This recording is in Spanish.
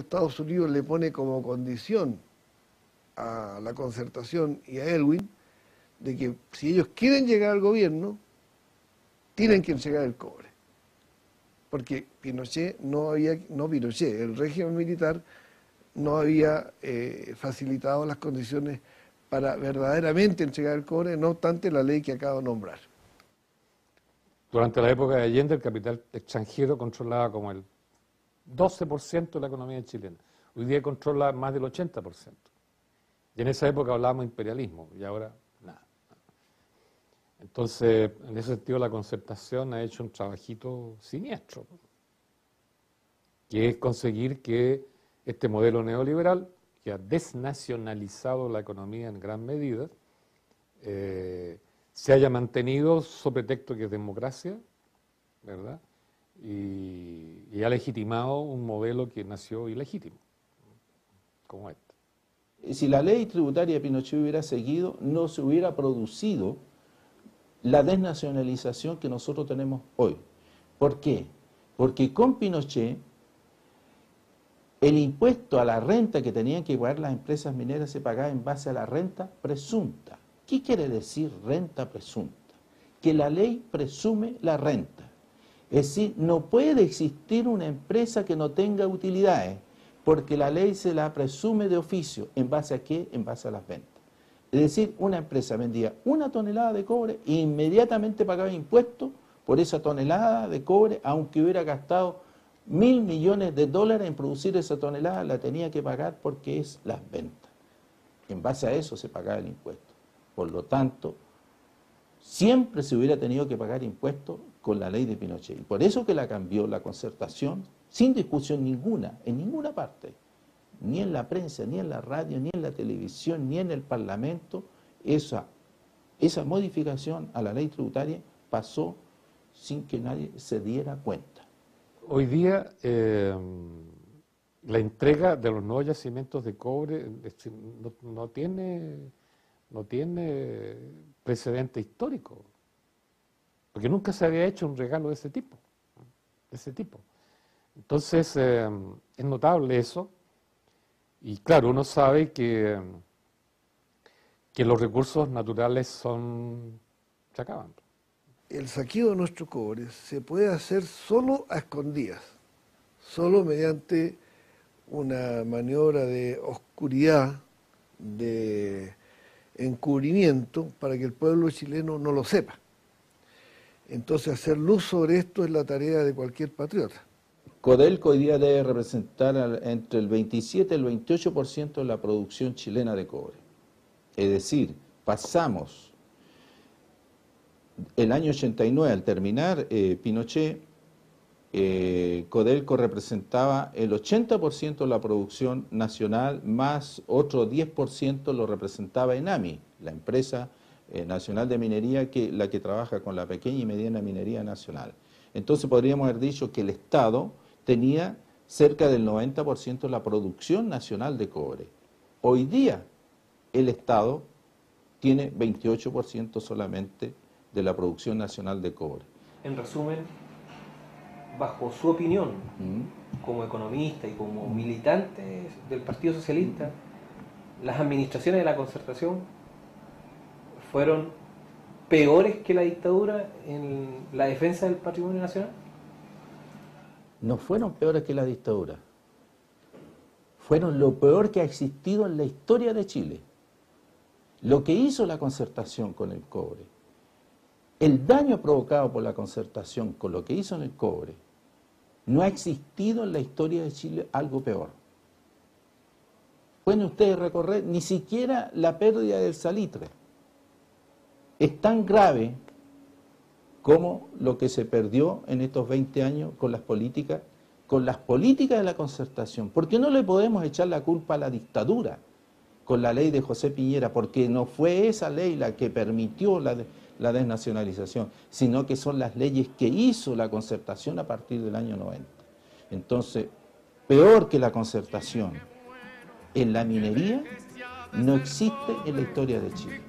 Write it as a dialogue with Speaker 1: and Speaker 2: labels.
Speaker 1: Estados Unidos le pone como condición a la concertación y a Elwin de que si ellos quieren llegar al gobierno, tienen que entregar el cobre. Porque Pinochet no había, no Pinochet, el régimen militar no había eh, facilitado las condiciones para verdaderamente entregar el cobre, no obstante la ley que acabo de nombrar.
Speaker 2: Durante la época de Allende el capital extranjero controlaba como el 12% de la economía chilena. Hoy día controla más del 80%. Y en esa época hablábamos de imperialismo y ahora nada. Entonces, en ese sentido, la concertación ha hecho un trabajito siniestro, que es conseguir que este modelo neoliberal, que ha desnacionalizado la economía en gran medida, eh, se haya mantenido sobre pretexto que es democracia, ¿verdad? Y, ha legitimado un modelo que nació ilegítimo, como este.
Speaker 3: Si la ley tributaria de Pinochet hubiera seguido, no se hubiera producido la desnacionalización que nosotros tenemos hoy. ¿Por qué? Porque con Pinochet el impuesto a la renta que tenían que pagar las empresas mineras se pagaba en base a la renta presunta. ¿Qué quiere decir renta presunta? Que la ley presume la renta. Es decir, no puede existir una empresa que no tenga utilidades, porque la ley se la presume de oficio. ¿En base a qué? En base a las ventas. Es decir, una empresa vendía una tonelada de cobre e inmediatamente pagaba impuestos por esa tonelada de cobre, aunque hubiera gastado mil millones de dólares en producir esa tonelada, la tenía que pagar porque es las ventas. En base a eso se pagaba el impuesto. Por lo tanto, siempre se hubiera tenido que pagar impuestos con la ley de Pinochet. Y por eso que la cambió la concertación, sin discusión ninguna, en ninguna parte, ni en la prensa, ni en la radio, ni en la televisión, ni en el Parlamento, esa, esa modificación a la ley tributaria pasó sin que nadie se diera cuenta.
Speaker 2: Hoy día eh, la entrega de los nuevos yacimientos de cobre no tiene, no tiene precedente histórico, porque nunca se había hecho un regalo de ese tipo, de ese tipo. Entonces, eh, es notable eso, y claro, uno sabe que, que los recursos naturales son, se acaban.
Speaker 1: El saqueo de nuestro cobre se puede hacer solo a escondidas, solo mediante una maniobra de oscuridad, de encubrimiento para que el pueblo chileno no lo sepa. Entonces hacer luz sobre esto es la tarea de cualquier patriota.
Speaker 3: Codelco hoy día debe representar entre el 27 y el 28% de la producción chilena de cobre. Es decir, pasamos el año 89, al terminar eh, Pinochet, eh, Codelco representaba el 80% de la producción nacional, más otro 10% lo representaba ENAMI, la empresa eh, nacional de minería, que, la que trabaja con la pequeña y mediana minería nacional. Entonces podríamos haber dicho que el Estado tenía cerca del 90% de la producción nacional de cobre. Hoy día el Estado tiene 28% solamente de la producción nacional de cobre.
Speaker 4: En resumen, bajo su opinión, como economista y como militante del Partido Socialista, las administraciones de la concertación fueron peores que la dictadura en la defensa del patrimonio nacional?
Speaker 3: No fueron peores que la dictadura. Fueron lo peor que ha existido en la historia de Chile. Lo que hizo la concertación con el cobre, el daño provocado por la concertación con lo que hizo en el cobre, no ha existido en la historia de Chile algo peor. Pueden ustedes recorrer ni siquiera la pérdida del salitre. Es tan grave como lo que se perdió en estos 20 años con las políticas, con las políticas de la concertación. Porque no le podemos echar la culpa a la dictadura con la ley de José Piñera, porque no fue esa ley la que permitió la, la desnacionalización, sino que son las leyes que hizo la concertación a partir del año 90. Entonces, peor que la concertación en la minería no existe en la historia de Chile.